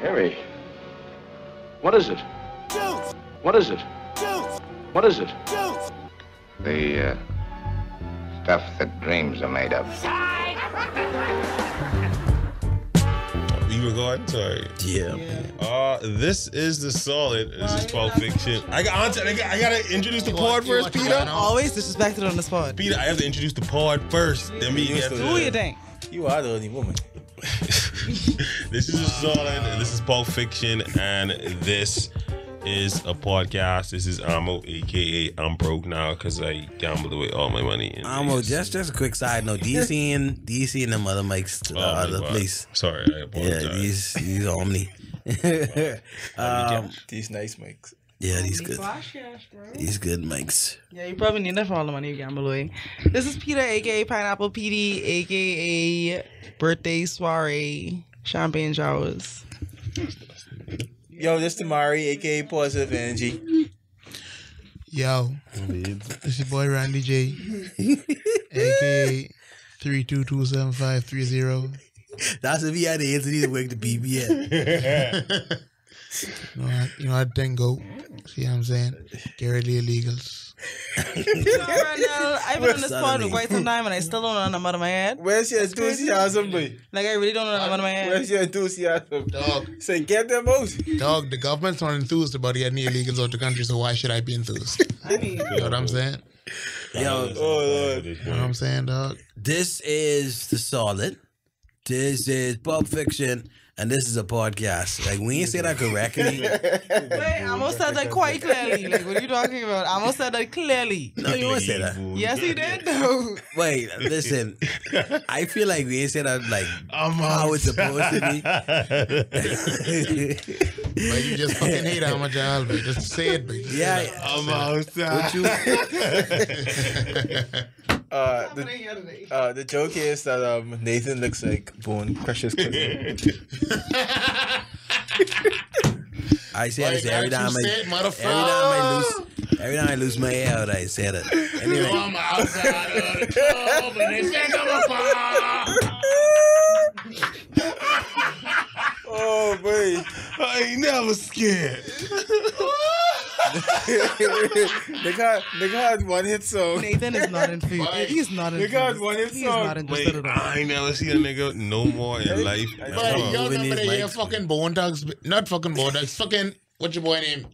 Harry. What is it? What is it? What is it? The uh, stuff that dreams are made of. You going Sorry. Yeah. Uh, this is the solid. This is Pulp Fiction. I got, I got, I gotta introduce the pod first, Peter. Always disrespected on the spot. Peter, I have to introduce the pod first. Then we get to. Who you think? You are the only woman. this is a solid. This is Pulp Fiction, and this is a podcast. This is Amo, aka I'm broke now because I gambled away all my money. in Amo, Vegas. just just a quick side note. DC and DC and the mother mics to the Oh, my other place. Sorry, I Yeah, these these Omni. um, These nice mics. Yeah, these good. These good mics. Yeah, you probably need that for all the money you gamble away. This is Peter, aka Pineapple Peety, aka Birthday Soiree Champagne Showers. Yo, this Tamari, aka Positive Energy. Yo, this your boy Randy J, aka three two two seven five three zero. That's if he had the answer to work the BBN. You know, I, you know, I didn't go. See what I'm saying? Get rid of the illegals. I've been on this pod Suddenly. for quite some time and I still don't know the number of my head. Where's your enthusiasm, boy? Like, I really don't know the number of my head. Where's your enthusiasm? Dog, Say, get them out. dog. The government's not enthused about getting the illegals out the country, so why should I be enthused? I mean, You know what I'm saying? Yo, Oh, Lord. You know what I'm saying, dog? this is the solid. This is Pulp Fiction, and this is a podcast. Like we ain't say that correctly. wait, I almost said that quite clearly. Like, what are you talking about? I almost said that clearly. No, you won't say that. Yes, he did, though. Wait, listen. I feel like we ain't say that like I'm how it's supposed to be. But you just fucking hate how much I but Just say it, baby. yeah, I'm outside. what you? Uh, the, uh, the joke is that um, Nathan looks like Bone Crusher's cousin. I say this Like every time I, said, every time I lose, every time I lose my hair, I say it. Anyway, I'm outside of the club and they think oh, boy. I ain't never scared. they got they got one hit song. Nathan is not in food. He's not in They got food. one hit He's song. not interested Wait, at all. I ain't never seen a nigga no more in life. But y'all moving remember these the year mics. fucking Bone Dogs? Not fucking Bone Dogs. Fucking, what's your boy name?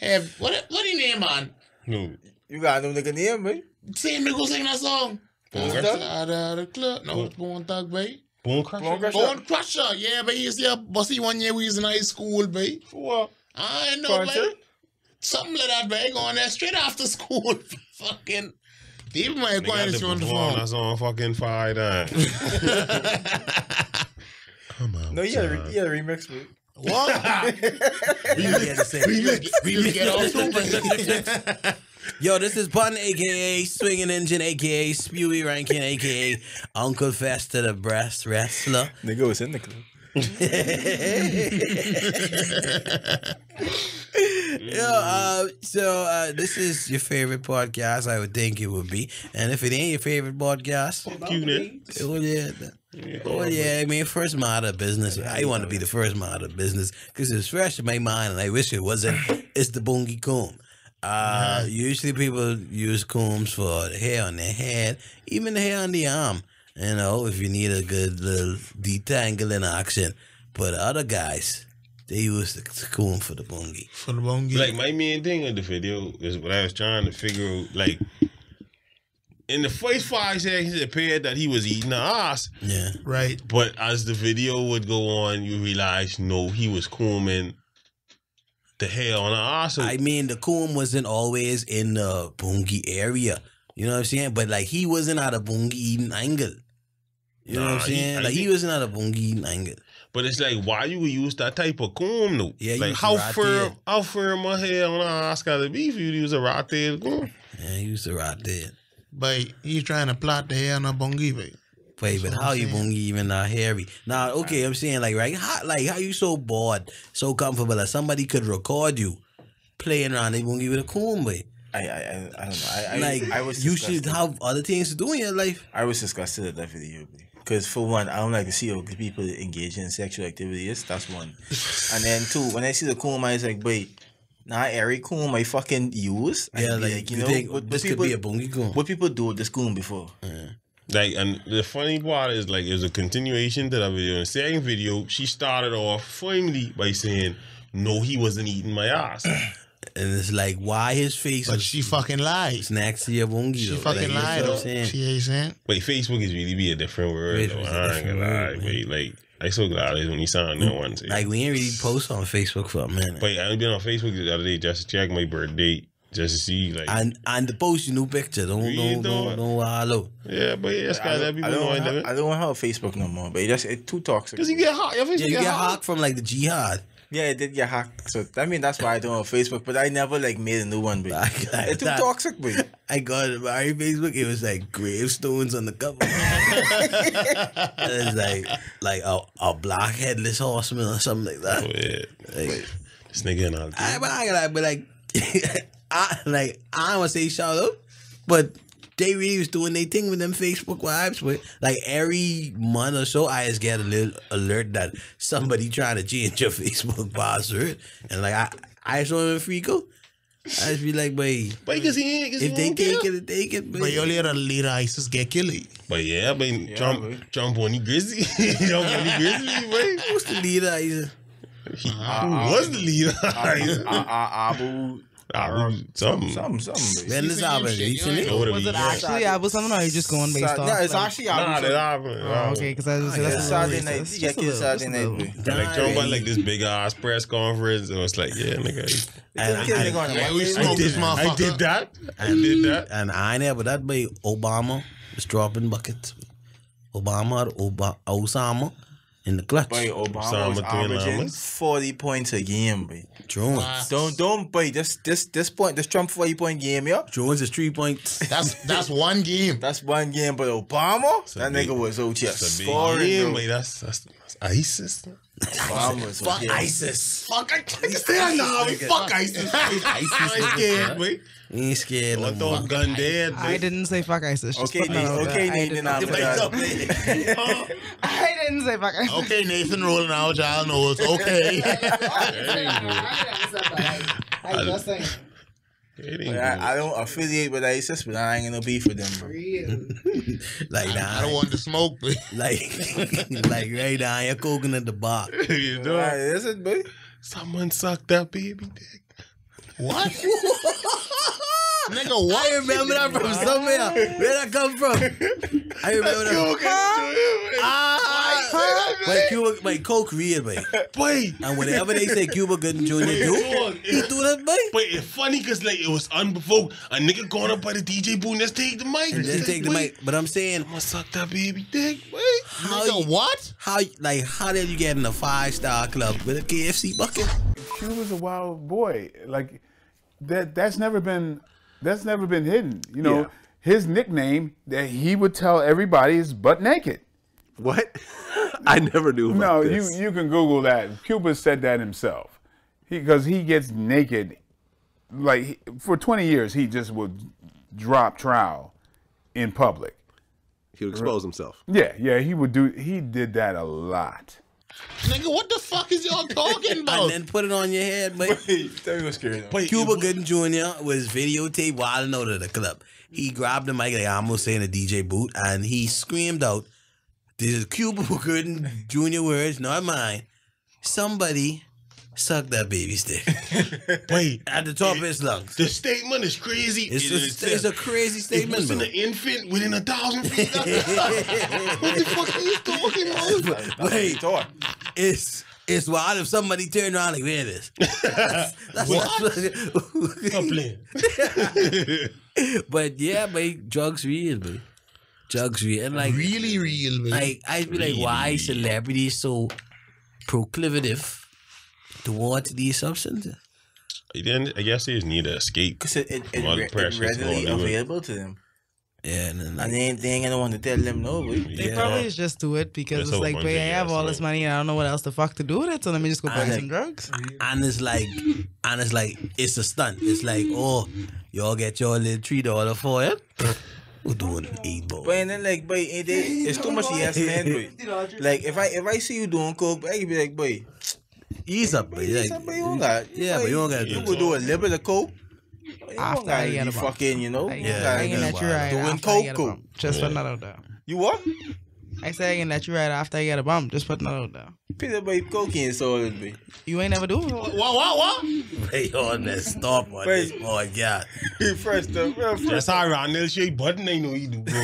Have, what, what he name on? No. You got no nigga name, man. Same nigga sing that song. Bone Crusher? Outside of the club. No, it's Bone Dog, babe. Bone Crusher? Bone Crusher. Bone Crusher. Yeah, but he's here. Bossy one year we was in high school, babe. What? I know, Concert? babe. Something like that, but babe. Going there straight after school. fucking. Even my They got acquaintance the on the phone. that's on fucking fire time. Come on. No, you had, a re- you had a remix, man. What? we had to say- we get all super. Yo, this is Bun, aka Swinging Engine, aka Spewy Rankin, aka Uncle Fester, the breast wrestler. Nigga was in the club. Yo, uh, so uh, this is your favorite podcast. I would think it would be, and if it ain't your favorite podcast, you, then. oh yeah, oh yeah. I mean, first out of business. I want to be the first out of business because it's fresh in my mind, and I wish it wasn't. It's the bungie comb. Uh, usually people use combs for the hair on their head, even the hair on the arm. You know, if you need a good little detangling action. But other guys, they use the comb for the bungie. For the bongi. Like my main thing with the video is what I was trying to figure out. Like in the first five seconds, it appeared that he was eating the ass. Yeah. right. But as the video would go on, you realize no, he was combing the hair on the ass. I mean, the comb wasn't always in the bungie area. You know what I'm saying? But like he wasn't at a bungie eating angle. You know what I'm Nah, he- saying? I like he think- wasn't a bungie eating angle. But it's like why you would use that type of comb though? Yeah, you like how right firm there. how firm my hair on the ass gotta be for you to use a right there comb. Yeah, he used to right there. But he's trying to plot the hair on a bongi, babe. Wait, but That's what how I'm you saying. bungie even not hairy? Now, okay, I'm saying like right, how, like how you so bored, so comfortable that somebody could record you playing around the bungie with a comb, boy. I, I, I, I don't know. I, I, Like I was you should have other things to do in your life. I was disgusted at that video. man. Because for one, I don't like to see ugly people engage in sexual activities. That's one. and then two, when I see the comb, I was like, wait, now every comb I fucking use. Yeah, like, like you you know, think what, this what could be a people- bungie comb? What people do with this comb before? Like, and the funny part is, like, there's a continuation to that video. In the second video, she started off firmly by saying, "No, he wasn't eating my ass." And it's like, why his face But she fucking lied. next to your bungie? She though? fucking like, lied. You know though. what I'm saying? She ain't saying. Wait, Facebook is really be a different word. Though. Facebook is a I ain't gonna lie. word, Wait, like, I so glad when you signed that one. too. Like we ain't really post on Facebook for a minute. Wait, I been on Facebook the other day just to check my birth date, just to see, like, and and the post your new picture. Don't You don't doing? don't don't wallow. yeah, but yeah, it's I got that don't, people I don't, knowing have, that. I don't have Facebook no more, but it just it's too toxic. Because you get hot. Your Facebook Yeah, you get, get hot. from like the jihad. Yeah, it did get hacked. So I mean that's why I don't have Facebook, but I never like made a new one. But I- I- it's too that- toxic, but I got it my Facebook. It was like gravestones on the cover. it's like like a, a black headless horseman or something like that. Oh, yeah. Like, This nigga and all I, that. but I gotta be like, I like I don't want to say shout out, but they really was doing their thing with them Facebook vibes. But like every month or so, I just get a little alert that somebody trying to change your Facebook password, and like I I saw him in Frico. I just be like, boy, But because he ain't, cause if he they won't take care. it, they take it. But your little leader ISIS get killed. But yeah, but Trump, boy. Trump on the grizzly. Trump on the grizzly, boy. Who's the leader? He's He, who was the leader? uh, uh, Abu, Something. something, something. when this happened? You seen it? Know what I Was mean? it actually Abu something or are you just going based Sa- off? yeah, it's like- actually Nah, Abu. that happened. Oh, okay, because I was yeah. that's a It's little Saturday racist. night. Just Yeah, a it's little, Saturday just a night, little. boy. Like Trump had like this big ass press conference, and it was like, yeah, nigga, And, Kill and, nigga on the Yeah, mic. we I smoke did, this motherfucker. I did that. I and, did that. and I ain't there, but that boy Obama was dropping buckets. Obama, or Oba, Osama in the clutch. Boy, Obama Osama was twin averaging forty points a game, boy. Jones. Don't don't boy. This this this point, this Trump forty point game, yeah. Jones is three points. That's that's one game. That's one game, but Obama, a that big- nigga was out here That's a big scoring. game, bro. but that's, that's, that's ISIS. Obama was out Fuck. ISIS. Fuck, I can't say nah, we fuck ISIS. I ain't scared, boy. He ain't scared no I more. thought gun dead, I boy. didn't say fuck ISIS. Just Okay, putting that out Nathan, okay, I Nathan, didn't for. I didn't say fuck ISIS. Okay, Nathan rolling out, y'all knows. Okay. I just saying. It ain't But good. I, I don't affiliate with ISIS, but I ain't gonna beef with them, bro. Like I nah, don't want to smoke, but like like right now, you're cooking at the bar. you know, Right, is it, boy? someone sucked that baby dick. what? Nigga, I what? remember that from somewhere. Where that come from? I remember that. Ah, but Cuba, but Coke real, boy. Boy, And whenever they say Cuba Gooding Jr. do, Dog, he do that, boy. But it's funny because like it was unprovoked. A nigga going up by the DJ booth, let's take the mic. And just take the mic. But I'm saying, I'm gonna suck that baby dick. Wait. how Nigga, you, what? how like how did you get in a five star club with a KFC bucket? Cuba's a wild boy. Like that. That's never been. That's never been hidden. You know, Yeah. his nickname that he would tell everybody is butt naked. What? I never knew about No, this. you you can Google that. Cuba said that himself. Because he gets naked. Like for 20 years, he just would drop trowel in public. He would expose himself. Yeah, yeah, he would do. He did that a lot. Nigga, what the fuck is y'all talking about? And about? then put it on your head, but Tell me what's scary. Wait, Cuba it- Gooding Jr. was videotaped wilding out of the club. He grabbed the mic like I'm almost saying a DJ boot, and he screamed out, "This is Cuba Gooding Jr. words, not mine. Somebody suck that baby's dick Wait, at the top of his lungs." the statement is crazy. It's, It a, is- it's a crazy It statement, was in an infant within a thousand feet. what the fuck are you talking about? Wait, Thought. it's it's wild if somebody turned around like, "Where this?" That's, that's, I'm playing. but yeah, but drugs real, bro. Drugs real, and like really real, man. Like I'd be like, why celebrities so proclivative towards these substances? Then I guess they just need to escape. Cause it, it, it, re- it readily all over. available to them, Yeah, and then and like, they ain't, they ain't gonna want to tell them no. Boy. They Yeah. probably just do it because That's it's like, one wait, I have yes, all this money and I don't know what else the fuck to do with it, so let me just go buy I some drugs. and it's like, and it's like, it's a stunt. It's like, oh, y'all get your little three dollar for it. We're doing eight ball? But and then like, boy, it, it, it's too much yes man, boy. Like if I if I see you doing coke, I can be like, boy, Ease up, boy. Like, you don't got. yeah, but you don't got You to could do a little bit of coke. You don't After gotta be get a bump. fucking, you know. I, you yeah, gotta I be can you ride doing after I get a coke. bump. Just putting that out there. You what? I say I can let you right after you get a bump. Just put that out there. Peter boy, cocaine solid, boy. You ain't never do it. What? What? What? Hey, on that stop on Wait. this boy, God. First up, well, first That's how Ronald shake button. ain't no he do. Bro.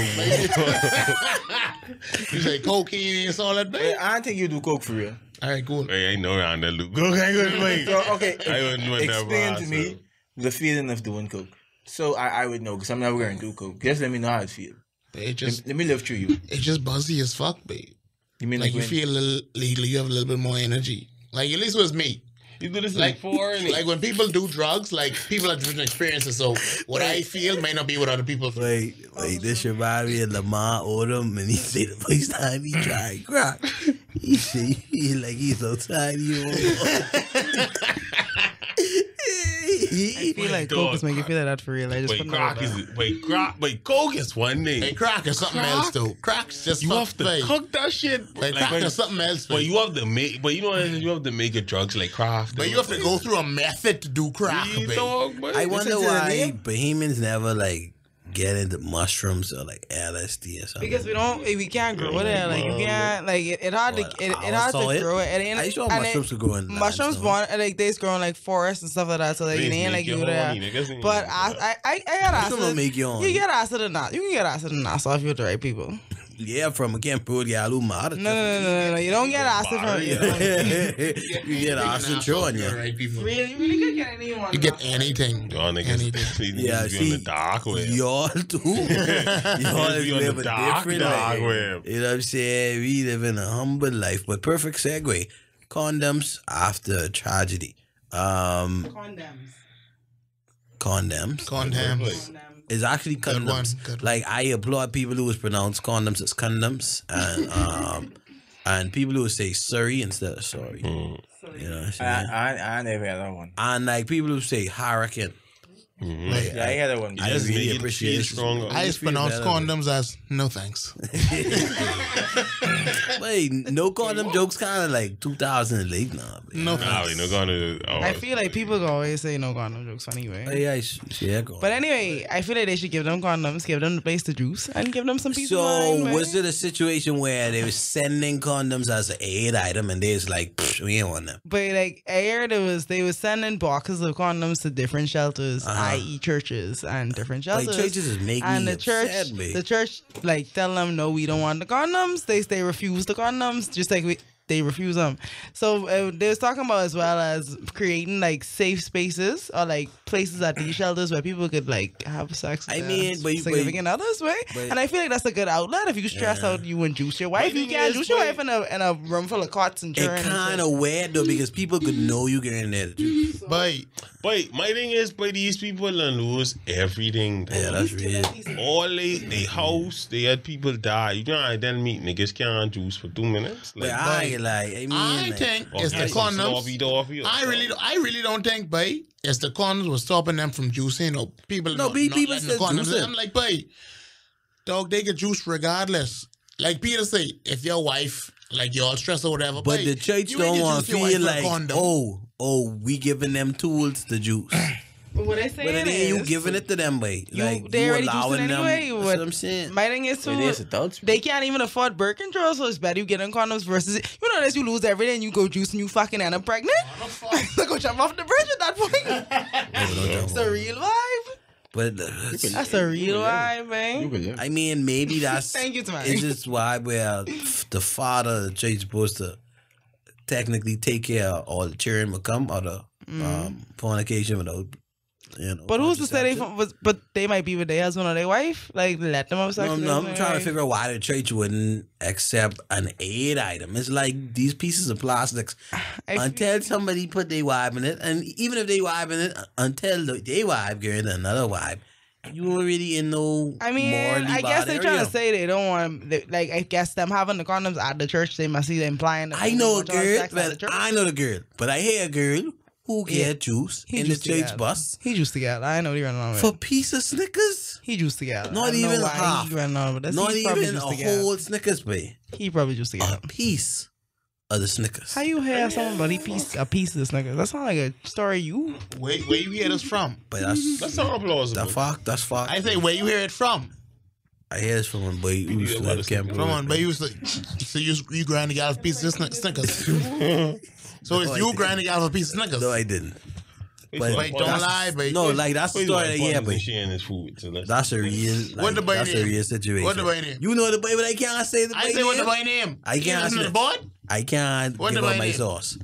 You say cocaine and solid, Hey, babe? I don't think you do coke for real. All right, cool. Hey, I know Ronald Luke. Okay, good. Wait. So, okay, I wouldn't do that explain to me so. the feeling of doing coke. So I, I would know because I'm never going to do coke. Just let me know how it feels. It Let, just let me live through you. it's just buzzy as fuck, babe. You mean Like like, you when, feel a little lately, you have a little bit more energy. Like at least with me. You do this Like like four and Like when people do drugs, like people have different experiences. So what I feel may not be what other people feel. Wait, wait, this remind me of Lamar Odom, and he say the first time he tried crack, he say he like he's so tiny. I feel like dog. coke is making you feel like that for real. I just Wait, putting that out crack there. is wait, crack. Wait, coke is one thing. Hey, crack is something Crack? else though. Crack's just you fuck, have to babe. cook that shit. Like, Like, crack is something else. but you have to make. But you know? You have to make your drugs like craft. But you have to go through a method to do crack, dog, I wonder why name. Bahamians never like get into mushrooms or like LSD or something. Because we don't, we can't grow it. Like you can't, like it, it hard to, it, I it hard to it. grow it. It ain't, I saw and mushrooms it, to grow in mushrooms limestone. born like they grow in like forests and stuff like that. So like it ain't like your you own there. money, niggas. But I, I, I, I got Mushroom will acid. make you on. You get acid or not? You can get acid or not. So if you're the right people. Yeah, from again, Pro Yalu Mata. No, no, no, no, no, no. You don't get acid from. You you get acid on you. Right, people. Really, you really could get anyone. You get anything. Y'all niggas, Anything. these Yeah, niggas be on see, the dark web. y'all too. y'all be on live the a dark, different dark life. web. You know what I'm saying? We live in a humble life, but perfect segue. Condoms after tragedy. Um, Condoms. condoms Condoms. Is actually Good one, condoms. good one. Like I applaud people who would pronounce condoms as condoms, and um, and people who say sorry instead of sorry. Mm. You know what I'm saying? I, I never had that one. and like people who say hurricane. Like, Yeah, I had that one. I Just really appreciate feel it. stronger. I just pronounce better. condoms as no thanks. Wait, no condom jokes kind of like 2000 and late now. man. No thanks. no gonna. Oh, I feel like people go always say no condom jokes anyway. Oh, yeah, I sh- yeah, go. But anyway, I feel like they should give them condoms, give them the place to juice, and give them some peace so of mind. was it a situation where they were sending condoms as an aid item and they was like, we ain't want them. But like I heard it was they were sending boxes of condoms to different shelters, Uh-huh. i.e. churches and different Like shelters. churches is making and the church, me. the church like tell them no, we don't want the condoms. They they refuse the condoms, just like we they refuse them. So uh, they was talking about as well as creating like safe spaces or like places at these shelters where people could like have sex. With I mean, but- you, significant others, way. but- and I feel like that's a good outlet. If you stress Yeah. out, you and juice your wife. You can't is, juice your wife in a in a room full of cots and it children. kind of weird though because people could know you getting there. juice. But But my thing is, but these people done lose everything. Yeah, that's real. All they, they house, they had people die. You know, I then meet niggas can't juice for two minutes. But I ain't like, I mean, I like, think or it's the get some condoms. sloppy toffee or I really, something. I really don't think, bay, it's the condoms was stopping them from juicing or people. No, not, be- not people letting the still condoms. juicing. I'm like, bay, dog, they get juice regardless. Like Peter say, if your wife, like y'all stress or whatever, but bae, the church don't want to feel like, oh, oh, we giving them tools to juice. But what I But it ain't you giving it to them, way. You- like they you already juicing allowing them. anyway, That's what- what I'm saying. My thing is too. It is adults. They can't even afford birth control, so it's better you get in condoms versus you know unless you lose everything you go juice and you fucking end up pregnant. so go jump off the bridge at that point. it's a real vibe. But uh, That's a real vibe, You man. can. I mean, maybe that's Thank you, Tamari. It's just why where the father of the church supposed to technically take care of all the children will come or the um, fornication without you know. But who's to say they contraception. was? But they might be with their husband or their wife. Like let them have sex. No, with no, I'm trying to figure out why the church wouldn't accept an aid item. It's like these pieces of plastics. Until somebody put their wife in it, and even if they wife in it, until the, they wife get another wife, you already in no. I mean, I guess they're trying to say they don't want, they, like, I guess them having the condoms at the church, they must see them implying. I know a want to have girl, sex at the but. I know the girl, but I hear a girl who get juice He in the juiced the church bus He juiced the gal. I know he ran on with. for piece of Snickers? He juiced the gal. Not I don't know even why half. He ran on with this. Not he probably even a juiced the gal. whole Snickers, boy. He probably juiced the gal. A piece of the Snickers. How you have somebody piece a piece of this nigga? That sound like a story you. Where, where you hear this from? But that's That's not plausible. that fuck. That's fuck. I say where you hear it from. I hear it's from a boy who used to Yeah, live Camp Come on, but you was like, so you you grind the a piece of Snick- Snickers. so it's No, I you didn't. grinding a piece of Snickers. No, I didn't. But Wait, don't that's- lie, babe. No, like that's the Wait, story. like, yeah, but sharing his food. So let's- that's a real. Like, What the boy That's a real situation. What the boy name? You know the boy, but I can't say the boy I say what the name. boy name. I can't listen to say- the boy. I can't What give the him my name? sauce.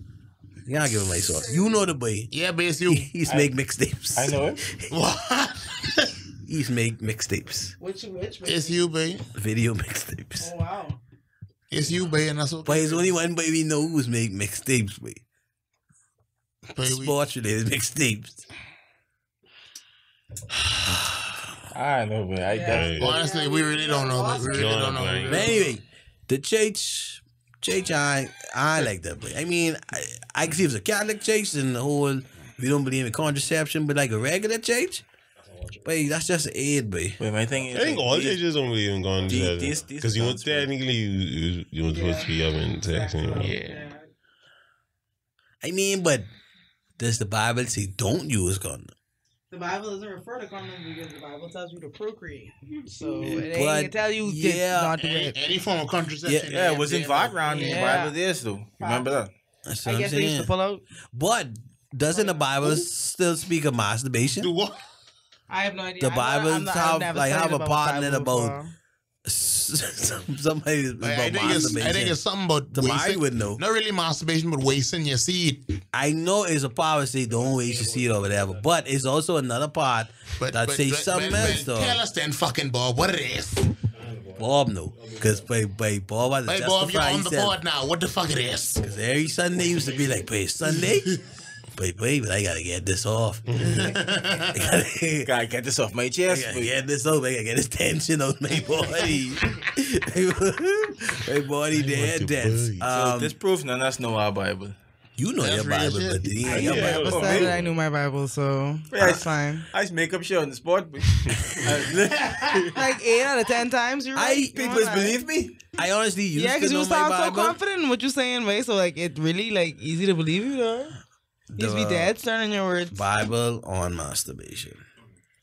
You can't give him my sauce. You know the boy. Yeah, but it's you. He's make mixtapes. I know it. what? He's make mixtapes. Which which? It's you, babe. Video mixtapes. Oh wow. It's you, babe, and that's okay. But he's only one boy we know who's make mixtapes, boy. Babe, we- Sports related mixtapes. I know, but I Hey, Honestly, we really don't know. But we really John don't know. Blank. But anyway, the church, church, I, I like that. But I mean, I, I can see if it's a Catholic church and the whole we don't believe in contraception, but like a regular church, but that's just an aid, boy. But my thing is, I think like, all these- churches don't believe in going These- to these- these because you guns, bro. technically you you, you were supposed to be having sex anyway. Yeah. I mean, but does the Bible say don't use condom? The Bible doesn't refer to condoms because the Bible tells you to procreate. So it But, ain't tell you yeah, not to Any, any form of contraception. Yeah, it was in background in the Yeah. Bible this though. Remember that? That's I what I'm guess they used to saying. pull out. But doesn't oh, the Bible still speak of masturbation? Do what? I have no idea. The I'm not- Bible I'm not- have- I've like, have a about part in Bible it about- before. Somebody about Like, I think it's masturbation. I think it's something about the Bible wasting. would know. Not really masturbation, but wasting your seed. I know it's a part that say don't waste your seed or whatever, but it's also another part But that but, say but, something but, else but though. Tell us then, fucking Bob, what it is. Bob no, because by by Bob had to Hey Bob, you're on the board now. What the fuck it is? Cause every Sunday used to be like, "But it's Sunday, but wait, but I gotta get this off. I gotta, Gotta get this off my I chest. gotta get this off. I gotta get this tension on my body. my body dead dense. So Um, this proof none of us know our Bible. you know That's your real Bible, shit. but you ain't Yeah, your Bible. I said me? that I knew my Bible, so Yeah, that's fine. I just make up shit on the spot. But Like eight out of ten times, you're I right. You're people right. believe me. I honestly used Yeah, to because you sound so confident in what you're saying, right? So like, it really like easy to believe you, though. You just be The dead staring your words. Bible on masturbation.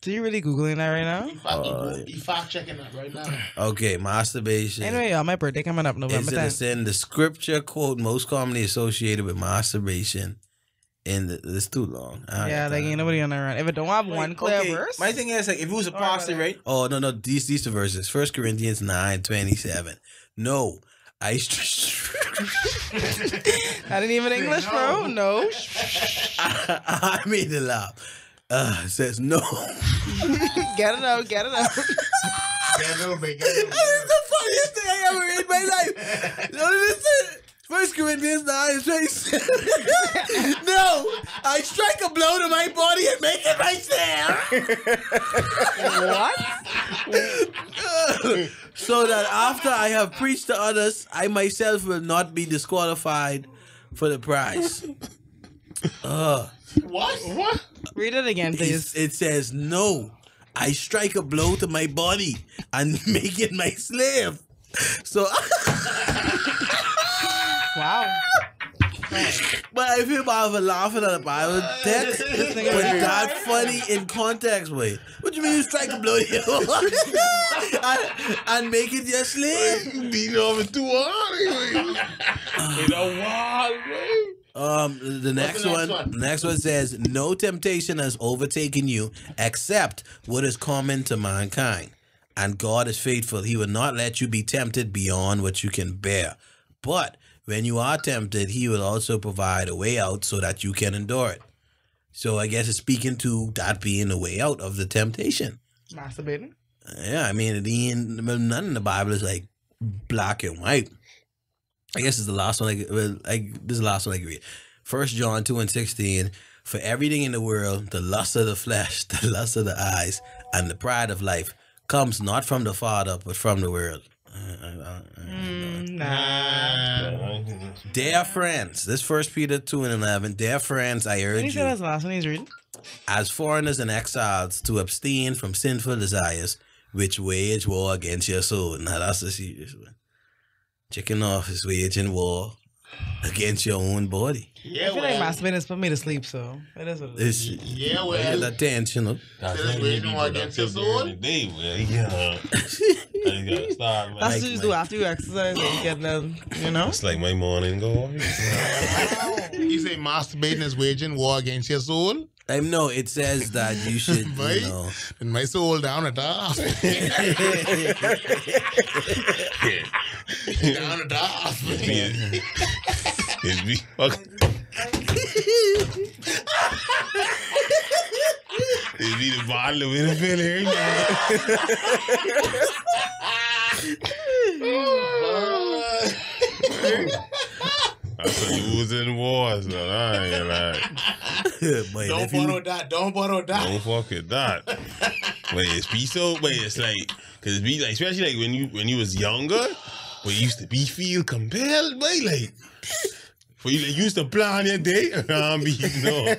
So you really googling that right now? Fucking uh, be fact checking that right now. Okay, masturbation. Anyway, y'all, my birthday coming up is November in a 10th. sin the scripture quote most commonly associated with masturbation. In the, it's too long. Yeah, like ain't nobody on that run. If it don't have one clear okay, verse, my thing is like if it was a Alright, pastor, right? Oh no no these these are verses. First Corinthians nine twenty seven. No, I. that ain't even English, bro. No. I, I made it laugh. Uh, says no. get it out, get it out. Get a little bit. Get a little That is the funniest thing I ever read in my life. No, listen. First Corinthians 9 27. no, I strike a blow to my body and make it myself. what? so that after I have preached to others, I myself will not be disqualified for the prize. Uh, What? What? Read it again, it's- please. it says, No, I strike a blow to my body and make it my slave. So, Wow. but I feel bad for laughing at the Bible text, but that funny in context, way. What do you mean you strike a blow to your body and, and make it your slave? Beating off it too hard. It's a wild, man. Um, the next, the next one, one? the next one says, "No temptation has overtaken you except what is common to mankind, and God is faithful; He will not let you be tempted beyond what you can bear. But when you are tempted, He will also provide a way out so that you can endure it." So I guess it's speaking to that being a way out of the temptation. Masturbating. Yeah, I mean, it ain't, none in the Bible is like black and white. I guess it's the last one. Like, well, I, this is the last one I read. First John 2 and 16. For everything in the world, the lust of the flesh, the lust of the eyes, and the pride of life comes not from the Father, but from the world. Mm, nah. Dear friends, this First Peter two and eleven. Dear friends, I When urge you said you, that's last one he's reading. as foreigners and exiles, to abstain from sinful desires which wage war against your soul. Now that's the serious one. Chicken off is waging war against your own body. Yeah, I feel like well, masturbating has put me to sleep, so it is what it is. This yeah, well. attention. Huh? That's Says how we you don't be want against your soul. the day, well, yeah. I gotta start, man. That's Like what you do after you exercise and you get them, you know? It's like my morning go. You say masturbating is waging war against your soul? Um, no, it says that you should, you know. And my soul down at the hospital. down at the hospital. It's be fuck. It's be the bottle of it feel here. That's what you was in wars, man. I ain't like. but Don't if you, borrow that. Don't borrow that. Don't fuck with that. But it's be so, but it's like, cause it be like, especially like when you when you was younger, but you used to be feel compelled, by like, for you like used to plan your day around be no.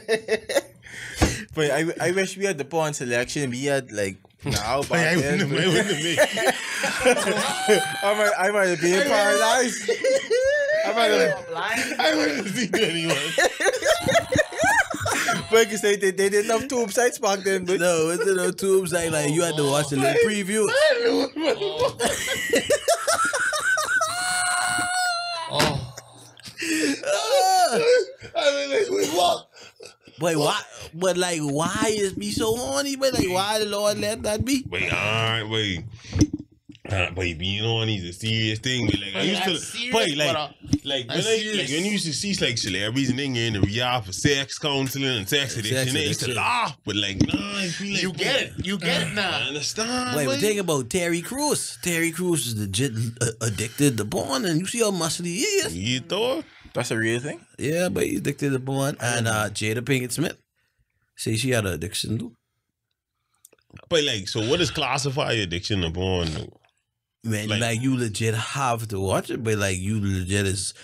But I, I wish we had the porn selection. We had like now But I back wouldn't have, I wouldn't have made. I might I might be in paradise. I might have, I wouldn't have seen anyone. but cause they, they they didn't have tube sites back then. But no, it's in the tubes like, like you had to watch the little preview. Oh. I mean, like, wait, what? But why? But like, why is me so horny? But like, why the Lord let that be? Wait, alright, wait. Uh, but being on is a serious thing. But like I used That's to, serious, but like, but, uh, like when that's I like serious. when you used to see like celebrities and they get in the rehab for sex counseling and sex addiction, they used to laugh. But like, nah, like You get it. You get it now. I understand. Wait, but wait. think about Terry Crews. Terry Crews is legit uh, addicted to porn, and you see how muscly he is. You thought? that's a real thing. Yeah, but he's addicted to porn. And uh, Jada Pinkett Smith say she had an addiction. But like, so what is classify addiction to porn? Man, Like- like, you legit have to watch it, but like you legit is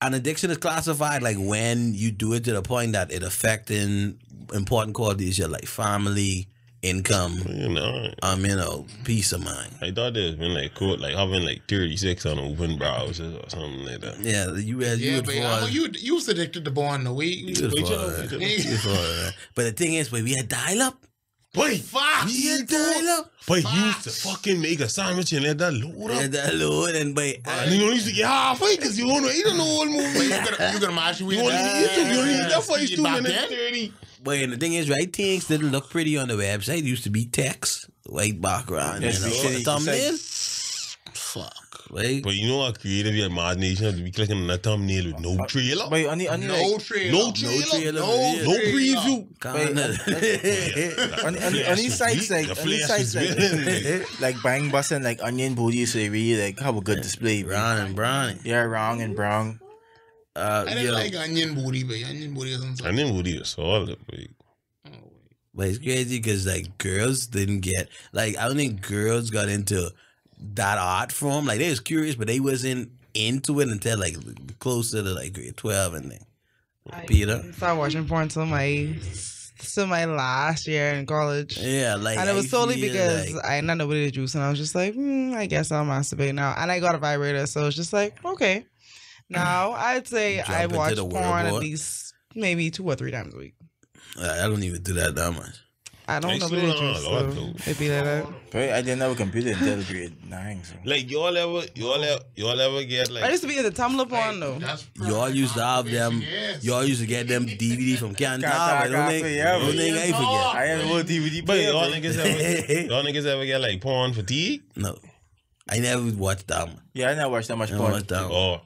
an addiction is classified like when you do it to the point that it affecting important qualities your like family, income, You know, um, you know, peace of mind. I thought there's been like cool, like having like 36 on open browsers or something like that. Yeah, you as you Yeah, would but fall. uh, you you was addicted to born the way. you would Wait, fall, you know, wait, you know. you would fall, But the thing is, when we had dial up, Wait, Fuck. we had dial up, but you used to fucking make a sandwich and let that load up. and that load, and by And you don't used to get halfway because you don't know, you don't know all But you movie. gonna you gonna match You with only that? need to, you only need that for two minutes 30. But the thing is, right? Things didn't look pretty on the website. It used to be text, white background, Yes, you know, we should- thumbnail. Fuck, right? But you know how creative your imagination has to be clicking on that thumbnail with no uh, trailer? But only only No like trailer. No trailer. trailer, No, yeah. no preview. Kinda. on, on, on these sites like The on these sites like, like bang busting like onion booty so they really like have a good display. Brown and brownie. Yeah, wrong and brown. Uh, I didn't yo, like onion booty, but onion booty isn't so. I didn't solid. But but it's crazy because like girls didn't get like I don't think girls got into that art form. Like they was curious, but they wasn't into it until like closer to like grade twelve and then. Peter. I started watching porn till my till my last year in college. Yeah, like and it was solely because like- I had not nobody to juice, and I was just like, hmm, I guess I'll masturbate now. And I got a vibrator, so it's just like, okay. Now I'd say Jump I watch the porn at least maybe two or three times a week. I don't even do that that much. I don't know slow nobody to down a juice, lot, so uh, though. it'd be like that. But I didn't have a computer until grade nine. So. like y'all ever, y'all ever, y'all ever get like? I used to be in the Tumblr porn though. Y'all used to have them. Yes. Y'all used to get them DVD from Canton Canton Tower. Don't think, yeah, don't think I forget. I had a whole DVD But player. y'all niggas ever, y'all niggas ever get like porn fatigue? No, I never watched that one. Yeah, I never watched that much porn. watched that one. Oh,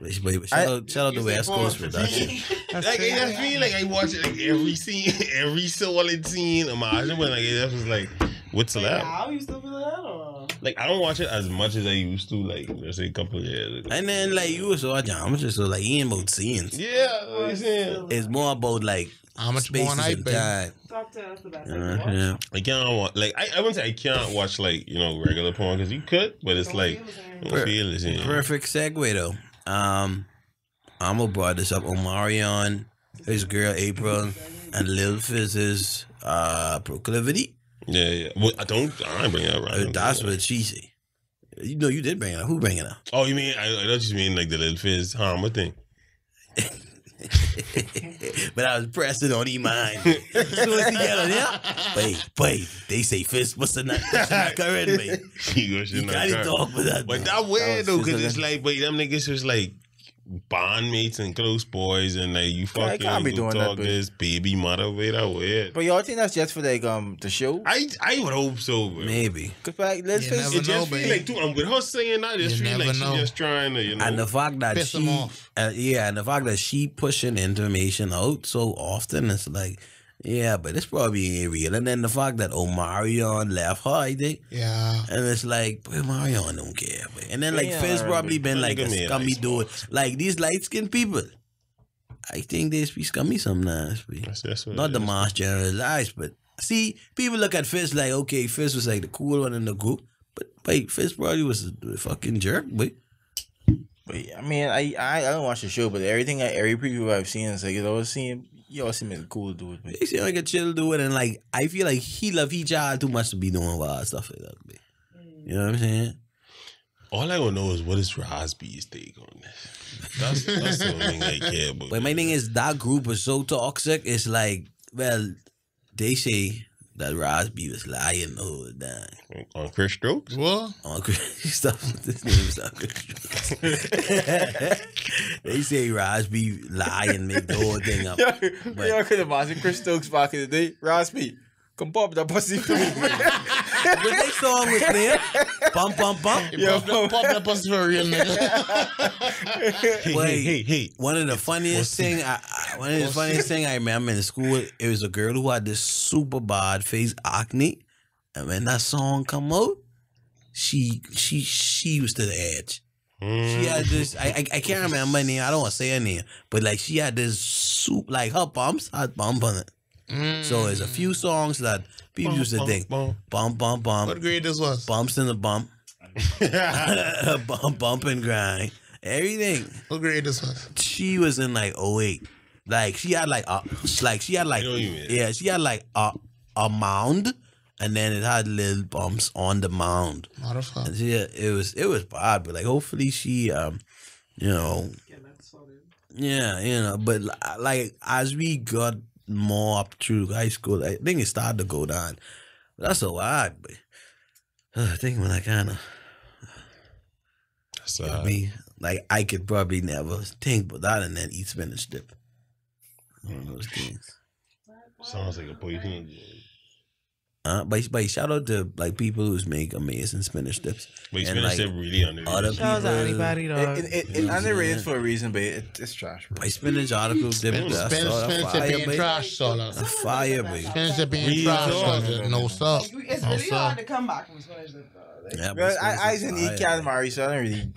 But shout out, shout out to You say West Coast production. Like crazy. I feel like I watch it like every scene, every solid scene. Imagine when like it was like what's with celeb. Now you still feel like that or? like I don't watch it as much as I used to. Like let's say a couple of years ago. And then like you was watching amateur, so like he ain't about scenes. Yeah, what you saying? It's more about like How much more spaces night, and baby? time. Talk to us about You know, yeah. I can't watch like I, I wouldn't say I can't watch like you know regular porn because you could, but it's like I feel it. You? Perfect segue though. Um, Amo brought this up. Omarion, his girl April, and Lil Fizz's uh proclivity. Yeah, yeah. Well, I don't. I ain't bring it up Uh, right. That's what she said. You know, you did bring it up. Who bring it up? Oh, you mean I, I thought you mean like the little fizz harm thing. but I was pressing on his mind. as soon as he got on there, wait, wait. They say fist was the not current me. you go shit You gotta current. talk with that. But man. that weird though, because it's like, but them niggas was like bondmates and close boys, and like you I fucking can't be go doing talk but- this baby mother way that weird. But y'all think that's just for like um the show? I I would hope so, bro. Maybe. Cause like let's You face It it, just know, feel like too. I'm with her saying that. It just You feel like never she just trying to, you know. And the fact that Piss she, him off. Uh, yeah, and the fact that she pushing information out so often, it's like, yeah, but it's probably ain't real. And then the fact that Omarion left her, I think, Yeah. and it's like, boy, Omarion don't care. Boy. And then like Yeah, Fizz probably been like a scummy nice dude. Like these light skinned people, I think they be scummy sometimes. boy. That's, that's what Not the is. mass generalized, but see, people look at Fizz like, okay, Fizz was like the cool one in the group, but wait, Fizz probably was a fucking jerk, but but I mean, I, I I don't watch the show, but everything I every preview I've seen is like it always seem you always seem like a cool dude. But he seem like a chill dude, and like I feel like he love each child too much to be doing wild stuff like that. But, mm. you know what I'm saying? All I want to know is what is Raz-B's take on this. That's that's the only thing I care about. But my thing is that group is so toxic. It's like, well, they say that Raz-B was lying the whole time. on Chris Stokes. What? On Chris, stop this name is not Chris. they say Raz-B lying, make the whole thing up. yeah, But- y'all could imagine Chris Stokes back in the day. Raz-B, come pop that pussy for me. But they song was there. Bump, bump, bump. Yo, Pop that, pop that pussy for a real nigga. Hey, Wait. hey, hey, hey. One of the funniest thing, I, I, one of the funniest thing I remember in school, it was a girl who had this super bad face acne, and when that song come out, she she she was to the edge. She mm. had this. I, I I can't remember her name. I don't want to say her name, but like she had this soup. Like her bumps had bump on it. So there's a few songs that people used to think bump. bump bump bump What grade this was? bumps in the bump, bump bump and grind, everything What grade this was? she was in like 08. Like she had like a like she had like know what you mean. yeah, she had like a a mound and then it had little bumps on the mound. Motherfucker. And she, it was it was bad, but like hopefully she um you know yeah, you know, but li- like as we got more up through high school, I think it started to go down. But that's so odd, but I think when I kind of That's, I mean, like I could probably never think that and then eat spinach dip. One of those things. sounds like a poison. Uh, but, but shout out to like people who's make amazing spinach dips. But And, spinach like, dip really under other Shout out to people- anybody, dog. it, it, it, underrated for a reason, but it, it's trash. Bro. By spinach articles dip. Spinach, That's spinach, all spinach fire, being trash, Sola. That's fire, baby. Spinach being trash, talk. Sola. No stop. It's No really hard to come back from spinach dip. dog. Like, Yeah, but I, I is didn't eat calamari, so I don't really.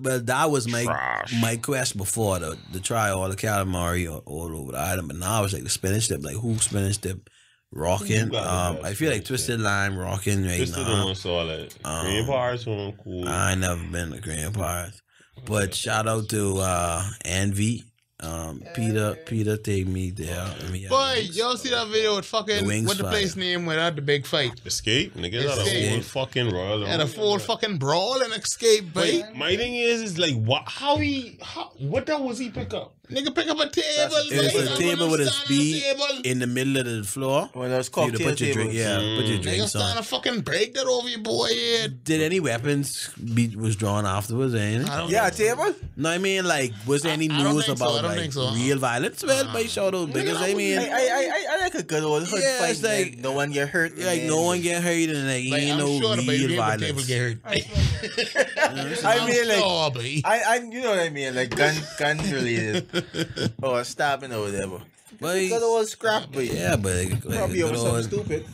But that was my Trash. my quest before to, to try all the calamari all, all over the item. But now it's like the spinach dip, like who spinach dip, rocking. You got the Um, I feel like spinach Twisted Lime rocking right Twisted now. one solid. Um, Green bars one cool. I ain't never been to Grand Pirates. But shout out to uh Envy. Um Peter Peter take me there. Let me, Boy, y'all see that video with fucking, The what the fire. place name without the big fight? Escape, niggas had a Escape. whole fucking royal. Had a full fucking brawl and escape, boy. But my thing is, is like, what? How he? How, what that was he pick up? Nigga pick up a table. It was a table with a Stand speed table. in the middle of the floor. Well, that's for you to cocktail put your drink, tables. yeah, put your Mm. Nigga drinks stand on. to fucking break that over your boy head. Did any weapons be was drawn afterwards? or anything? I don't Yeah, think so. table. No, I mean like, was there any I- I news think so. I about don't like so. real violence? Well, by shout out because I mean, I, I, I, I like a good old hood Yeah, fight. it's like- man. no one get hurt. like no one get hurt and like, Like, ain't I'm no sure the real baby violence. get hurt. I mean, like. I, I, you know what I mean, like gun, gun related, or stabbing or whatever. But Got all scrap, but yeah, but like, like probably a over something old, stupid.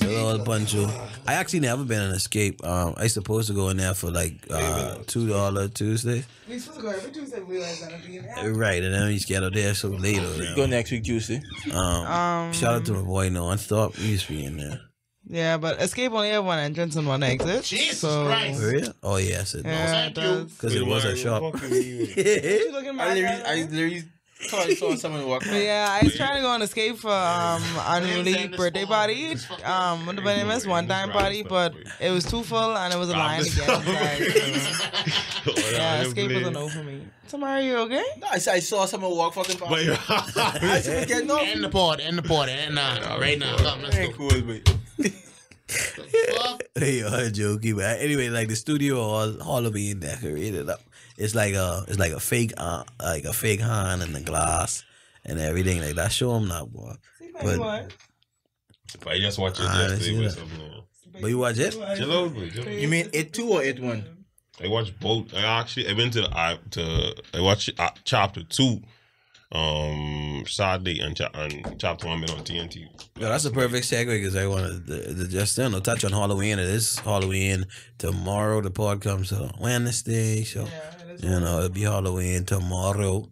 good old Pancho. I actually never been in Escape. Um, I supposed to go in there for like uh two dollar Tuesday. We supposed to go every Tuesday. We realize that at the beginning. Right, and then we just get out there so late over. Go next week, Tuesday. Um, Um, shout out to my boy Nonstop. He used to be in there. Yeah, but Escape only have one entrance and one exit. Jesus so, Christ. For real? Oh yes, it Yeah, does. because it was a shop. You I literally, I literally thought I saw someone walk. But yeah, I was trying to go on escape for um unruly birthday party. Um what the name is one time party, but it was too full and it was a line again. get inside. Yeah, escape was a no for me. Tamara, you okay? No, I, saw- I saw someone walk fucking past. But me. I said, getting off. End the pod, end the pod, end now, right now. Come, let's Ain't go. cool, but Fuck. Hey, I'm joking, but anyway, like the studio all Halloween decorated up. It's like a it's like a fake uh, like a fake hand in the glass and everything like that. Show them that boy. But But I just watched it Ah, yesterday see with that. but you watch it? Chill out, boy, chill out. you mean it two or it one? I watched both. I actually I went to the I to I watched uh, chapter two, um Saturday and, cha- and chapter one been on TNT. Yo, that's a perfect segue because I want to, to just you know touch on Halloween. It is Halloween tomorrow. The pod comes on Wednesday, so you know it'll be Halloween tomorrow.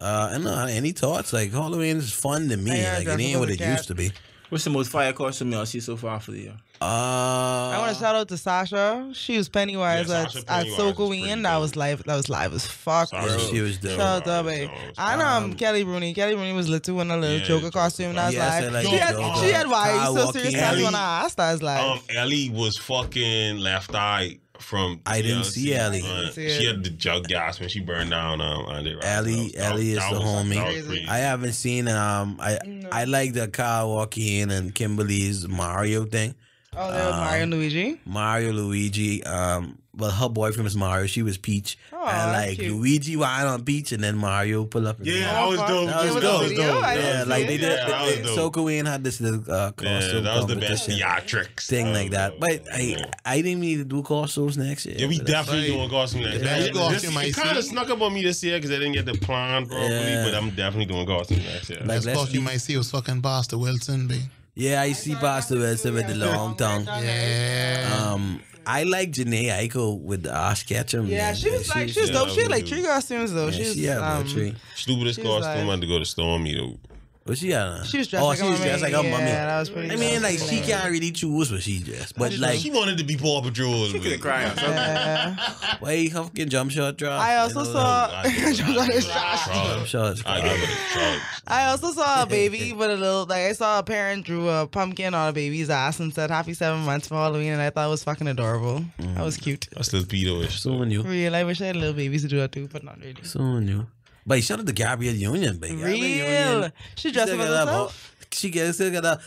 Uh, and uh, any thoughts? Like Halloween is fun to me. Yeah, like it ain't what it cat. used to be. What's the most fire costume y'all see so far for the year? Uh, I want to shout out to Sasha. She was Pennywise Yeah, at, Sasha at Pennywise is. That was live. That was live as fuck. Sasha bro. she was dope. Shout out to her, Alright, babe. so- And um, Kelly Rooney. Kelly Rooney was little in a little Yeah, Joker Joker costume. That was Yes, I live. like she, had, Joker. she had why Kyle so serious. Joaquin. That's when I asked. I was like, Um, Ellie was fucking left eye from. I didn't see TLC. Ellie. Uh, See she had the jug gas when she burned down. Um, Andy Rock. Ellie- was- Ellie is the homie. that was crazy. I haven't seen um I I like the Kyle Joaquin and Kimberly's Mario thing. Oh, there was Mario Luigi. Mario Luigi um well her boyfriend was Mario she was Peach Oh, and like cute. Luigi wine on Peach and then Mario pull up Yeah, that was dope. That was It dope. a video? I didn't yeah like they did Yeah, that was dope. so Queen had this little uh Yeah, that was the best theatrics thing like that dope. but I I didn't need to do costumes next year Yeah, we definitely doing costume next year. you go This- costume, I It kind of snuck up on me this year because I didn't get the plan properly, Yeah. but I'm definitely doing costume next year. Like, Last let's costume see was fucking Pastor Wilson, babe. Yeah I see Pastor Wilson with the long tongue Yeah. um I like Jhené Aiko with the Ash Ketchum Yeah, man. she was like, she was yeah, dope. She had like was three costumes though. yeah, she was, she had um, tree. Stupidest costume like- had to go to Stormy though. What she had? She was dressed oh, like she a was dressed like a mummy. mummy. Yeah, that was pretty I mean, like she can't really choose what she dressed, but like, She wanted to be Paw Patrol. She Could cry or something. Yeah. why you fucking jump shot drop? I also You know, saw. jump shots. I give it. I also saw a baby with a little like I saw a parent drew a pumpkin on a baby's ass and said happy seven months for Halloween and I thought it was fucking adorable. That was mm. cute. That's little pedo-ish. Soon new. Real, I wish I had little babies to do that too, but not really. So you. But shout out to Gabrielle Union, baby. Real. She dressed up as herself. She gets still got a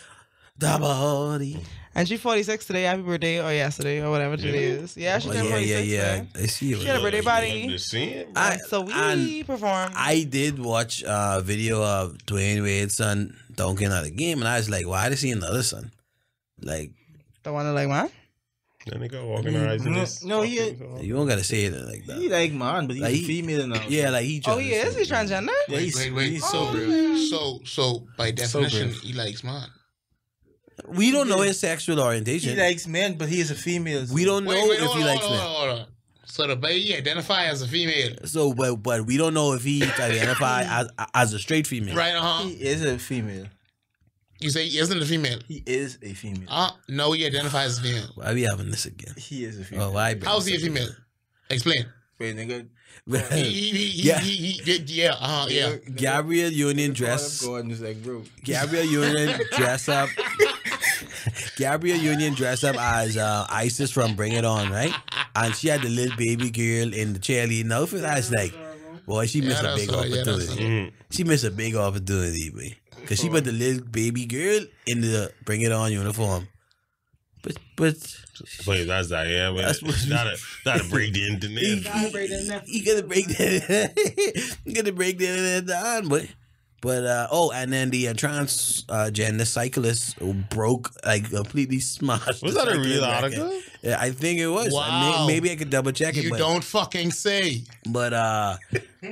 the body. And she 46 today. Happy birthday or yesterday or whatever today is. Yeah, she Oh, turned yeah, 46 yeah, yeah. today. I see you. She had a birthday party. Just seeing. I, so we and performed. I did watch a video of Dwyane Wade's son dunking at a game, and I was like, why did he see another son? Like, the one that like, man. That nigga organizing No, this. no, he- fucking- you don't gotta say it like that. He like man, but he's Like, he- female now. Yeah, like he. Oh, he is? He's transgender? Yeah, Wait, he's, wait, wait. he's So, so brave. so, so, by definition, brave. he likes man. We don't know his sexual orientation. He likes men, but he is a female. we don't know Wait, wait, if hold he on, likes hold on, men. hold on. So the baby identify as a female, So, but but we don't know if he identify as as a straight female. right? Uh huh. He is a female. You say he isn't a female. He is a female. Uh no, he identifies as a female. Why we having this again? He is a female. Oh, why? How's he a this up female? Explain. Wait, nigga. He, he, he, Yeah. he, he, he, yeah, uh huh, yeah. Nigga- Gabrielle Union dress. called up God like, bro. Gabrielle Union dress up. Gabrielle Union dressed up as uh, Isis from Bring It On, right? And she had the little baby girl in the cheerleading outfit. I was like, boy, she missed Yeah, a big that's right, yeah, that's opportunity. Mhm. She missed a big opportunity, boy. Because she put the little baby girl in the Bring It On uniform. But, but Wait, that's that. Yeah, but That's what- gotta gotta break the he, internet. he, he gonna break that. he gotta break that down, but but uh, oh, and then the uh, trans uh, gender cyclist broke like completely smashed. Was that a real article? Yeah, I think it was. I may- Wow. maybe I could double check it, You but don't fucking say. but uh,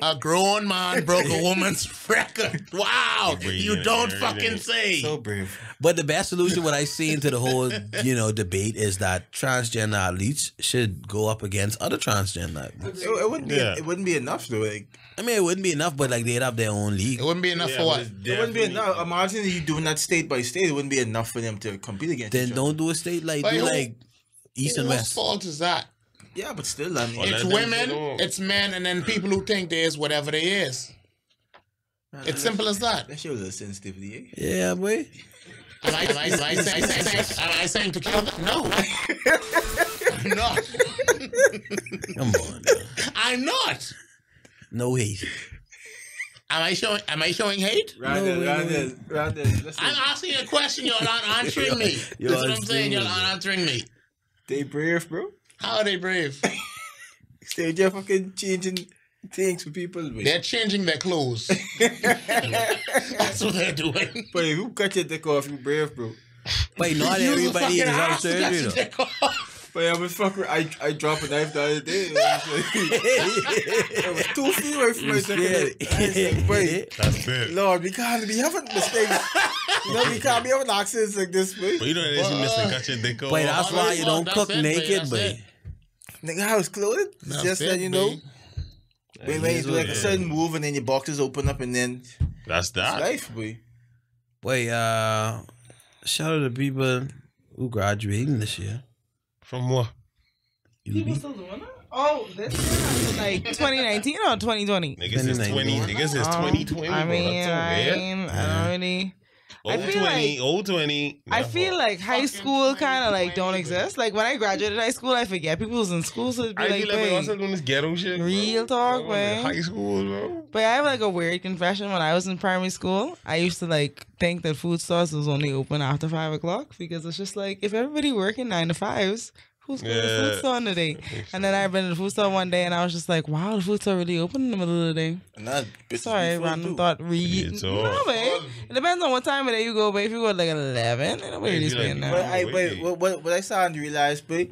A grown man broke a woman's record. Wow. You don't fucking say. So brave. but the best solution what I see into the whole you know debate is that transgender athletes should go up against other transgender. athletes. It, it wouldn't be. Yeah. It wouldn't be enough though. Like, I mean, it wouldn't be enough, but like they'd have their own league. It wouldn't be enough Yeah, for but what? it wouldn't be definitely- enough. Imagine you doing that state by state. It wouldn't be enough for them to compete against. Then each other. don't do a state like But do like East and Whose West. fault is that? Yeah, but still, I mean, Well, It's women, it's men, and then people who think there is whatever there is. It's simple as that. That shows a little sensitivity. Eh? Yeah, boy. Am I, am I, am I, saying, am I saying to kill them? No. I'm not. Come on, now. I'm not. no hate. Am I showing? Am I showing hate? Rather, wait, rather, wait. rather. I'm asking a question. You're not answering me. You're That's what I'm saying. You're not answering me. They brave, bro. How are they brave? They just fucking changing things for people. But, They're changing their clothes. That's what they're doing. but if you cut your dick off, you brave, bro. But not Use everybody is fucking out axe to cut surgery your though. dick off. But I was fucking. I I dropped a knife the other day. It was two feet away from my dick. I was like, wait, That's it. Lord, we can't be having mistakes. You know, we can't be having accidents like this, boy. But you know that is you missing cut your dick off. But that's why you don't cook it, naked, that's but it. Nigga, I was clothed. That's Just it, that you know, babe. when, when you do like a Yeah. sudden move and then your boxes open up and then That's it's that. life, boy. wait, uh shout out to people who graduating this year. From what? People still doing it? Oh, this is like 2019 or 2020? Niggas is 20. 2019. Niggas is Um, 2020. I mean, That's I, mean, I don't really. I Old feel 20, like- old 20. I never. feel like high Fucking school kind of like don't exist. Like when I graduated high school, I forget people was in school, so it'd be I like, feel like we wait. also doing this ghetto shit. bro. Real talk, Bro, man. High school, bro. But I have like a weird confession. When I was in primary school, I used to like think that food stores was only open after five o'clock because it's just like if everybody working nine to fives, who's going to the Yeah. food store in the day? And then I've been to the food store one day and I was just like, wow, the food store really open in the middle of the day. And that bitch Sorry, random thought. Read. No, all- babe. It depends on what time of day you go, but if you go at like eleven, ain't nobody Yeah, really you like- staying But there. I Wait, but wait. what, what what I started to realize, but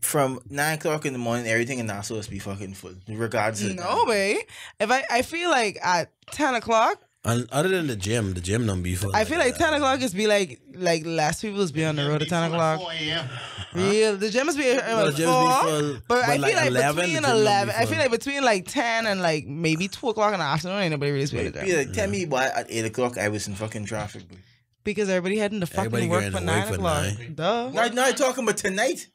from nine o'clock in the morning, everything in Nassau is be fucking full, regardless. of No, babe. If I, I feel like at ten o'clock, And other than the gym, the gym don't be full. I feel like that. ten o'clock is be like like last people is be on the road at ten o'clock. 4 a.m. Real, the gym must be at No, the gyms be full, but, but I feel like 11, between gym don't be eleven, I feel like between like ten and like maybe two o'clock in the afternoon, ain't nobody really be at the Be gym like, tell me why at eight o'clock I was in fucking traffic. Boy. because everybody heading to fucking Everybody work getting for nine work for o'clock. nine. Duh. Not not talking about tonight.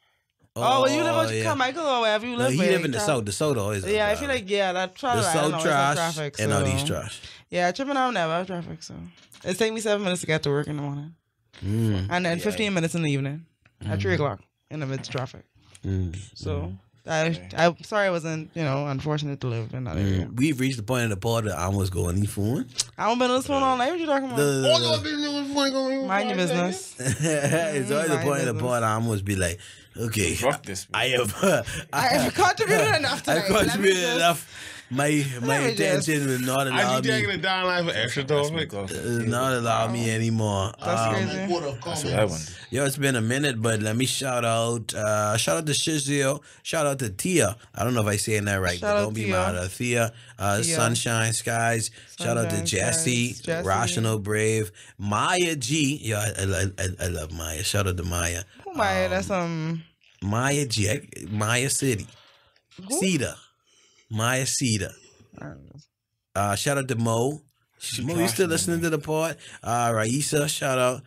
Oh, well, you live on oh, yeah. Carmichael or wherever you No, live. he live in the south. The south always. Yeah, I feel like yeah, that the south trash and all these trash. Yeah, tripping out never have traffic, so it take me seven minutes to get to work in the morning, Mm, and then fifteen minutes in the evening at three o'clock in the midst traffic. mm, So I, I, sorry, I wasn't, you know, unfortunate to live in that area. mm. We've reached the point of the pod that I almost go any phone. I haven't been on this phone all night. What you talking about? The, Mind your business. it's always the point of the business. pod I almost be like, okay, Fuck this. I have, I have contributed enough I tonight. have contributed enough. My my Let me just- intention will not allow me. I be taking me, it down like for extra topic. uh, not allow me anymore. That's Um, crazy. That's what I want. Yo, it's been a minute, but let me shout out. Uh, shout out to Shizio. Shout out to Tia. I don't know if I saying that right, Shout but don't be Tia. mad at Thea. Uh, Tia. Sunshine Skies. shout out to Sunshine Jesse, Skies, Jesse. Rational Brave, Maya G. Yo, I, I, I, I love Maya. Shout out to Maya. Oh my, that's um. Maya G. I- Maya City. Cedar. Maya Cedar. Uh, shout out to Mo. Mo, you still listening to the pod? Uh, Raisa, shout out.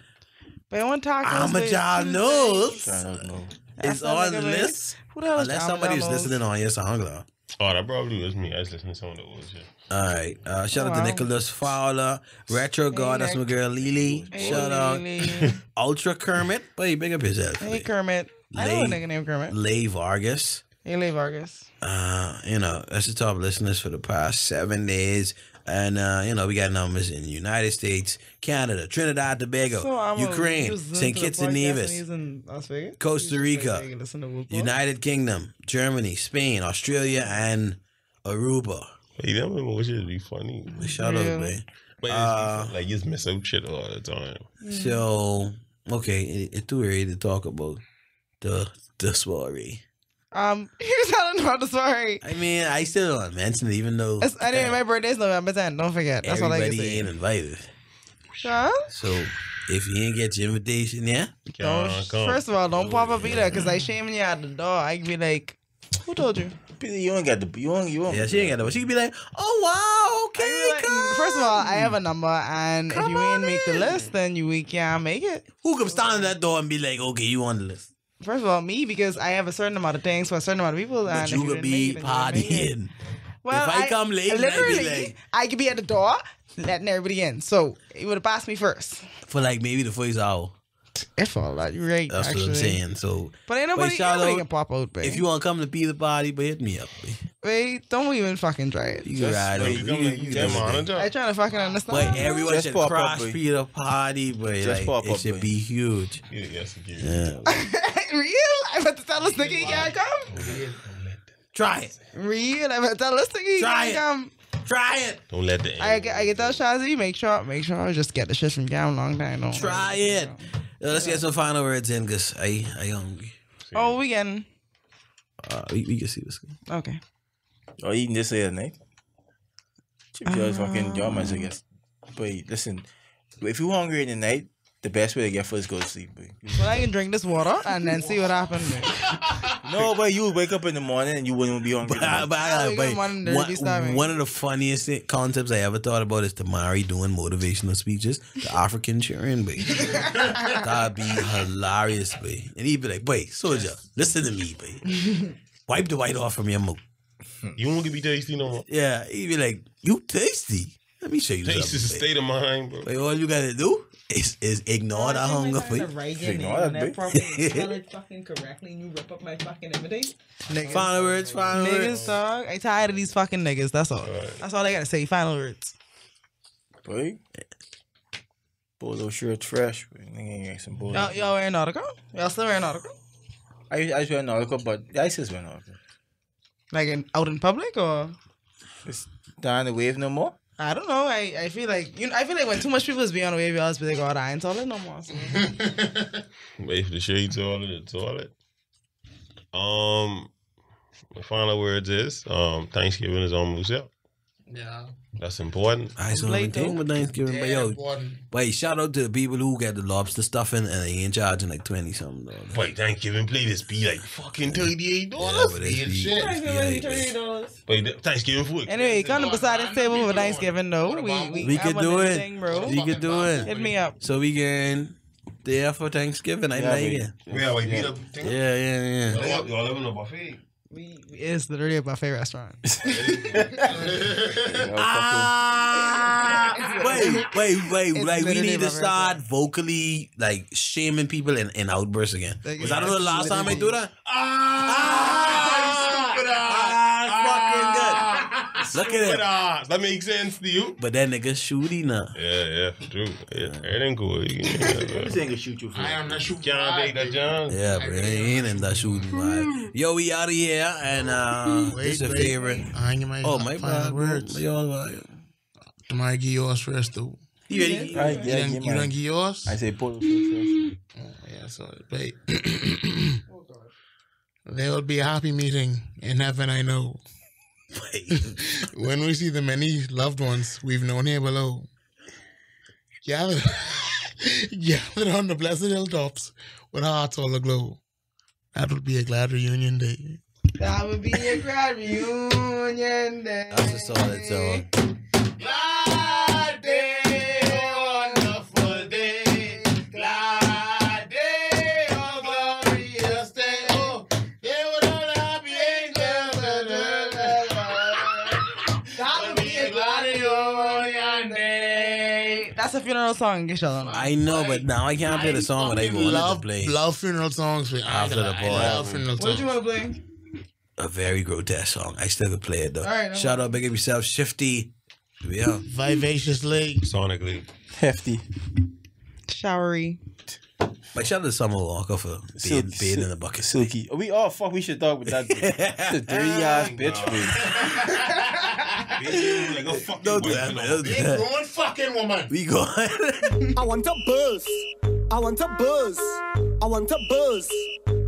But I want tacos. I'm a babe. knows. I don't know. That's It's on nigga, the list. Who the hell is Unless Alma somebody's listening on your SoundCloud. Oh, that probably was me. I was listening to some of the old shit. All right. Uh, shout Oh, out to wow. Nicholas Fowler, Retro God. That's my girl Lily. Hey, shout out Lily. Ultra Kermit. Boy, big up his yourself. Hey Kermit. I know a Lay- nigga named Kermit. Lay Vargas. Hey Lay Vargas. Uh, you know, that's the top listeners for the past seven days. And uh, you know, we got numbers in the United States, Canada, Trinidad, Tobago, So Ukraine, St. Kitts and Nevis, he's in Las Vegas? Costa Rica, like, hey, listen to Whoop Whoop. United Kingdom, Germany, Spain, Australia, and Aruba. Hey, that one should be funny. Shout Yeah. out, man. But it's, Uh, like you just miss out shit all the time. So okay, it, it's too early to talk about the the soiree. Um, he was telling about the story. I mean, I still don't mention it, even though It's, anyway, my birthday's November 10th. Don't forget. That's all I can everybody say. ain't invited. Huh? So if you ain't get your invitation, yeah, Don't, Come, come. first of all, don't pop up either, because I shaming you at the door. I can be like, who told you? You ain't got the you don't you don't. yeah, she ain't got no. She could be like, oh wow, okay, Like, come. First of all, I have a number, and Come if you on ain't make the list, then you we can't make it. Who could stand at that door and be like, okay, you on the list? First of all, me because I have a certain amount of things for a certain amount of people, and But if you could be make it, then you didn't make it. partying. Well, If I come late, literally, like- I could be at the door letting everybody in. So it would have passed me first. for like maybe the first hour. If all that, you're right. That's actually. what I'm saying. So But ain't nobody, But shout nobody out, can pop out, babe. if you want to come to be the party, but hit me up. babe. wait, don't even fucking try it. You can ride wait, over. you You gonna- can- you you can Damn, do man, it. I'm trying to fucking understand. But everyone Just should pop up, be the party, but Just like, pop it up, should boy. be huge. Yeah, yes, again. Yeah. Real? I'm about to tell this nigga he can't come. Try it. Real? I'm about to tell this nigga he Try can't come. Try it. Don't let the I get, I get that Shazzy. Make sure, make sure I just get the shit from down long time. Don't Try it. Uh, let's get some final words in, cause I I hungry. Oh, we getting Uh, we, we can see what's good. okay. Or eating this here night. Chip just fucking your man, I guess. But listen, if you're hungry in the night, the best way to get food is go to sleep. Boy. Well, I can drink this water and then see what happens. No, but you would wake up in the morning and you wouldn't be hungry. But, I, but I we one in the wait. release timing. One, one of the funniest concepts I ever thought about is Tamari doing motivational speeches. The African cheering, babe. That'd be hilarious, babe. And he'd be like, "Wait, soldier, listen to me, babe. Wipe the white off from your mouth." You won't be tasty no more. Yeah, he'd be like, "You tasty? Let me show you Taste is a state of mind, bro. Wait, all you gotta do is is ignore that hunger, babe. Ignore that, babe. spell it fucking correctly and you rip up my fucking imitate. Final words, final Niggas, words. dog. I tired of these fucking niggas. That's all. That's all I gotta say. Final words. Boy. Polo shirt fresh. boy. Nigga ain't some bullshit. Y'all, y'all wearing Nautica? Y'all still wearing Nautica? I I just wear Nautica, but the ISIS wear Nautica. Like in, out in public or? It's down the wave no more. I don't know. I, I feel like you know, I feel like when too much people is being on the wave, y'all just be like, oh, I ain't toilet no more. So. Wait for the shade toilet, the toilet. Um, my final words is um, Thanksgiving is almost up. Yeah. That's important. I saw Late one thing with Thanksgiving, but yo, important. wait, shout out to the people who got the lobster stuffing and they ain't charging like twenty something dollars. Wait, Thanksgiving play this be like fucking thirty eight Yeah, dollars. but it's Being be- shit. it's Wait, Thanksgiving food. Anyway, come to beside this table for Thanksgiving though. We we, We could do anything, it. bro. We could do it. Hit me up. So we can there for Thanksgiving. I Yeah, like we- it. Yeah, wait, beat up. Yeah, yeah, yeah. Y'all, y'all live in a buffet. We it's literally a buffet restaurant. Ah, wait, wait, wait. It's Like we need to my start vocally like shaming people in, in outbursts again. Like, Was I don't know the last time I do that? Ah, stupid Ah, fucking good. Look at it. ass. That makes sense to you. But that nigga shooty now. Yeah, yeah, true. Yeah, everything cool. You ain't Who's saying shoot you for? I am not shooting. Can't take that, John. Yeah, but it ain't in that shooting vibe. Yo, we out of here and uh Wait, this is a favorite. I ain't my Oh my final bad. words. What y'all about? Tomorrow give yours first though. You ready? Right, You yeah, done, yeah, you done man. give yours? I say polo shirt fresh. Oh, yeah, so wait. there will be a happy meeting in heaven, I know. When we see the many loved ones we've known here below. Gathered, gathered on the blessed hilltops with hearts all aglow. That would be a glad reunion day. That would be a glad reunion day. That's a solid song. Funeral song, get y'all know. I know, but now I can't play the song when I wanted love, to play. Love funeral songs. man. After the I boy. love funeral songs. What songs. you want to play? A very grotesque song. I still could play it though. All right, Shout out, big up yourself, Shifty. We out. Vivacious legs. Sonically. Hefty. Showery. But shout out to Summer Walker for being, Silky, being in the bucket. Silky. We oh fuck. We should talk with that. bitch. She's a dirty ass bitch. Bro. like a fucking Don't do white that, man. man. Don't do that. Grown fucking woman. We go. I want a buzz. I want a buzz. I want a buzz.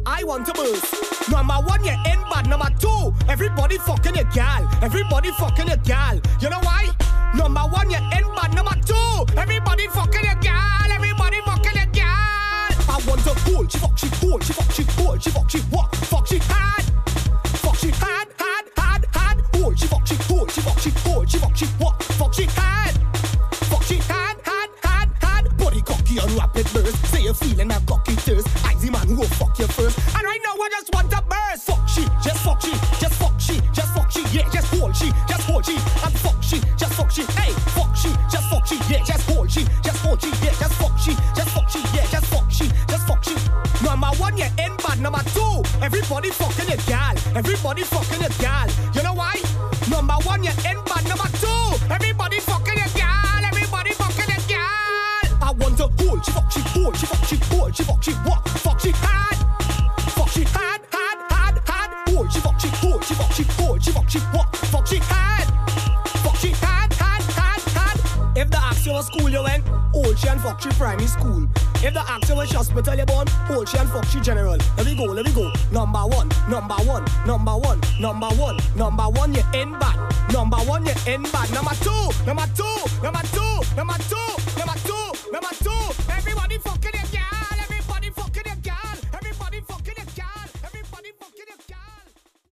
I I want to buzz. Number one, you're in bad. Number two, everybody fucking a gal. Everybody fucking a gal. You know why? Number one, you're in bad. Number two, everybody fucking a gal. She fuck, she hold. She fuck, she hold. She fuck, she walk. Fuck, she hard. Everybody fucking a gal. You know why? Number one, you're in bad. Number two, everybody fucking a gal. Everybody fucking a gal. I want to hold, she fuck, she hold, she fuck, she hold, she fuck, she walk, fuck, she hard. Fuck, she hard, hard, hard, hard. Hold, she fuck, she hold, she fuck, she hold, she fuck, she walk, fuck, she hard. Fuck, she hard, hard, hard, hard. If the ask you what school you went, hold she and fuck she primary school. If the ask you which hospital you born, hold she and fuck she general. One, number one, number one, number one, you're in bad. Number one, you're in bad. Number two, number two, number